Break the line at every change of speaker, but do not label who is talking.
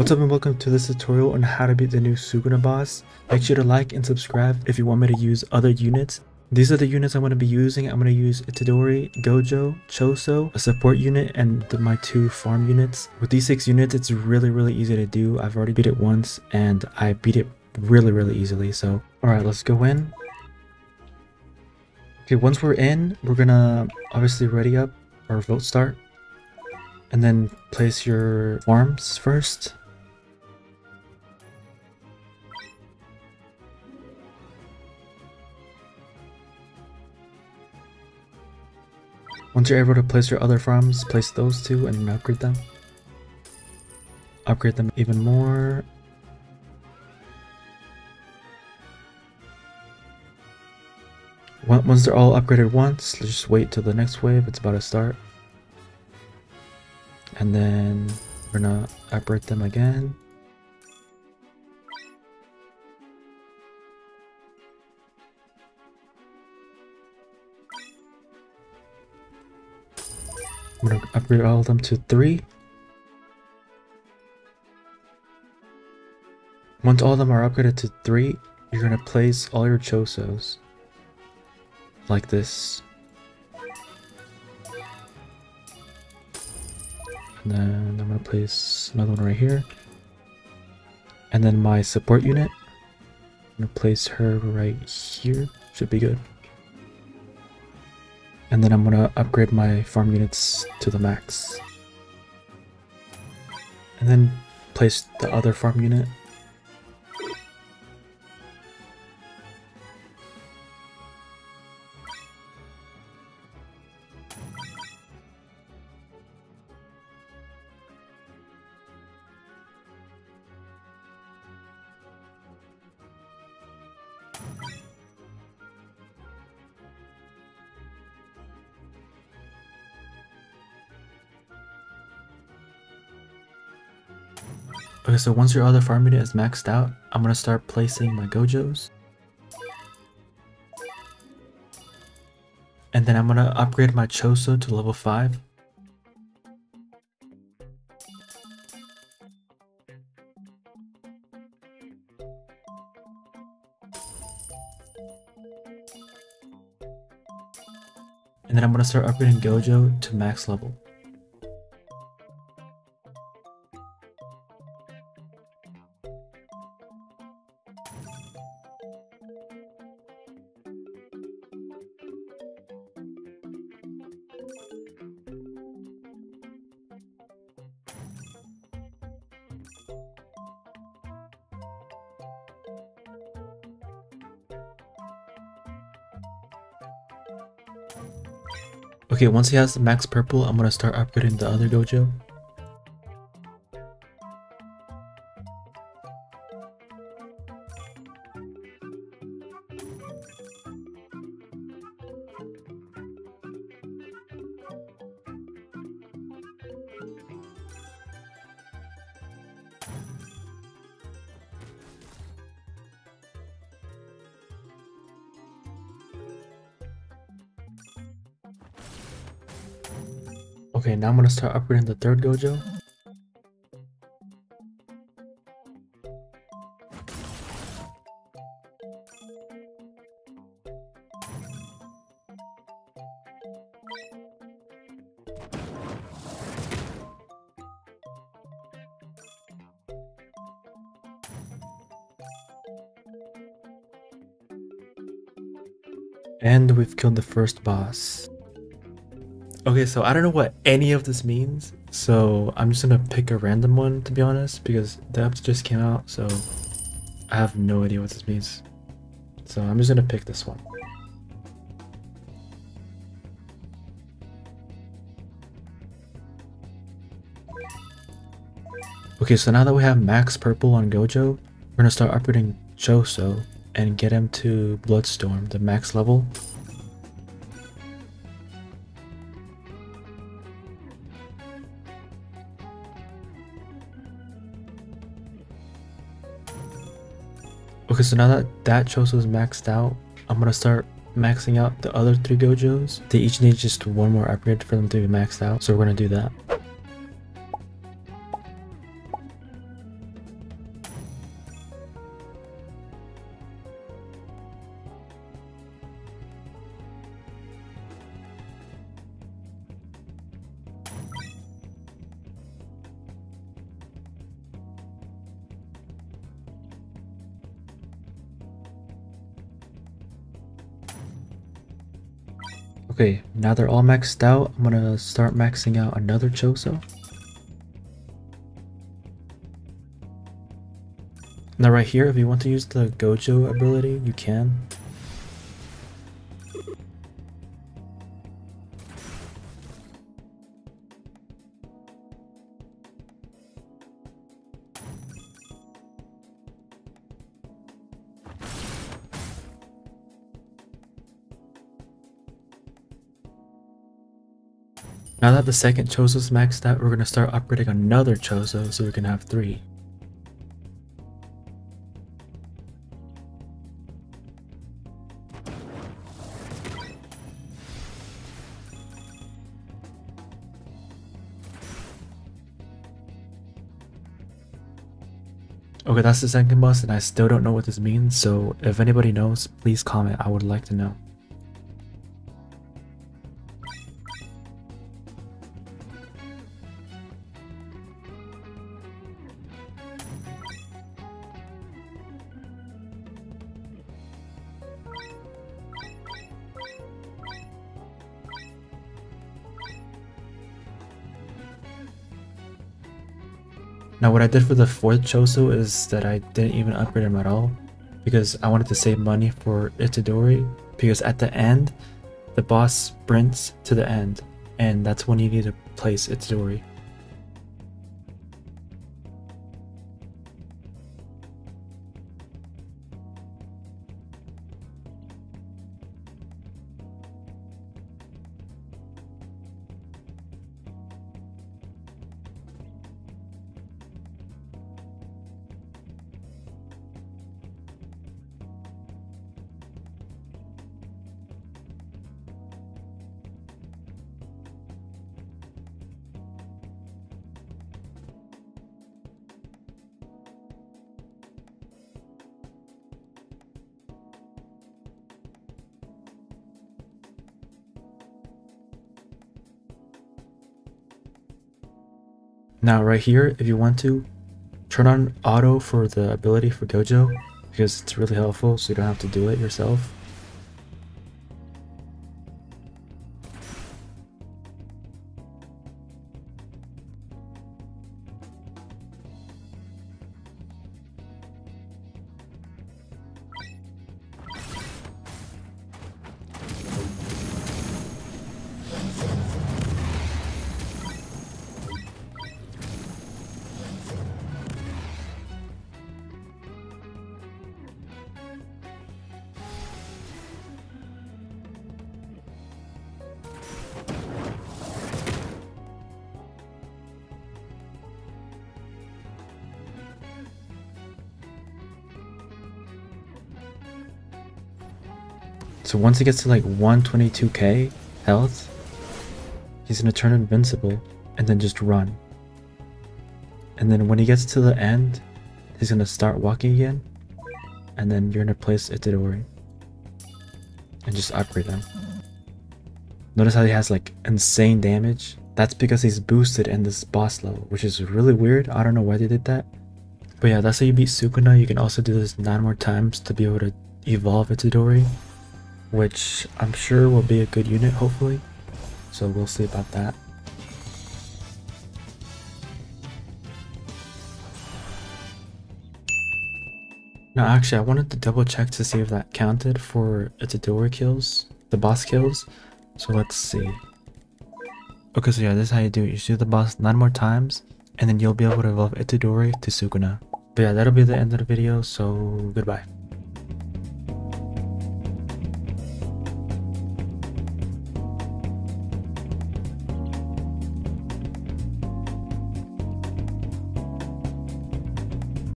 What's up and welcome to this tutorial on how to beat the new Sukuna boss. Make sure to like and subscribe if you want me to use other units. These are the units I'm going to be using. I'm going to use Itadori, Gojo, Choso, a support unit, and the, my two farm units. With these six units, it's really, really easy to do. I've already beat it once and I beat it really, really easily. So, alright, let's go in. Okay, once we're in, we're going to obviously ready up our vote start. And then place your farms first. Once you're able to place your other farms, place those two and upgrade them. Upgrade them even more. Once they're all upgraded once, just wait till the next wave. It's about to start. And then we're gonna upgrade them again. I'm gonna upgrade all of them to three. Once all of them are upgraded to three, you're gonna place all your chosos like this. And then I'm gonna place another one right here. And then my support unit, I'm gonna place her right here. Should be good. And then I'm gonna upgrade my farm units to the max. And then place the other farm unit. Okay, so once your other farm unit is maxed out, I'm gonna start placing my Gojos. And then I'm gonna upgrade my Choso to level 5. And then I'm gonna start upgrading Gojo to max level. Okay, once he has max purple, I'm gonna start upgrading the other Gojo. Okay, now I'm gonna start upgrading the third Gojo. And we've killed the first boss. Okay, so I don't know what any of this means, so I'm just gonna pick a random one to be honest, because the update just came out, so I have no idea what this means. So I'm just gonna pick this one. Okay, so now that we have max purple on Gojo, we're gonna start upgrading Choso and get him to Bloodstorm, the max level. Okay, so now that that Choso is maxed out, I'm gonna start maxing out the other three Gojos. They each need just one more upgrade for them to be maxed out, so we're gonna do that. Okay, now they're all maxed out, I'm gonna start maxing out another Choso. Now right here, if you want to use the Gojo ability, you can. Now that the second Choso's maxed out, we're going to start upgrading another Choso so we can have three. Okay, that's the second boss and I still don't know what this means, so if anybody knows, please comment, I would like to know. Now what I did for the fourth Choso is that I didn't even upgrade him at all because I wanted to save money for Itadori because at the end the boss sprints to the end and that's when you need to place Itadori. Now right here, if you want to, turn on auto for the ability for Gojo because it's really helpful so you don't have to do it yourself. So once he gets to like 122k health, he's gonna turn invincible and then just run. And then when he gets to the end, he's gonna start walking again. And then you're gonna place Itadori. And just upgrade him. Notice how he has like insane damage? That's because he's boosted in this boss level, which is really weird. I don't know why they did that. But yeah, that's how you beat Sukuna. You can also do this 9 more times to be able to evolve Itadori which I'm sure will be a good unit hopefully. So we'll see about that. Now actually I wanted to double check to see if that counted for Itadori kills, the boss kills. So let's see. Okay, so yeah, this is how you do it. You shoot the boss 9 more times, and then you'll be able to evolve Itadori to Sukuna. But yeah, that'll be the end of the video, so goodbye.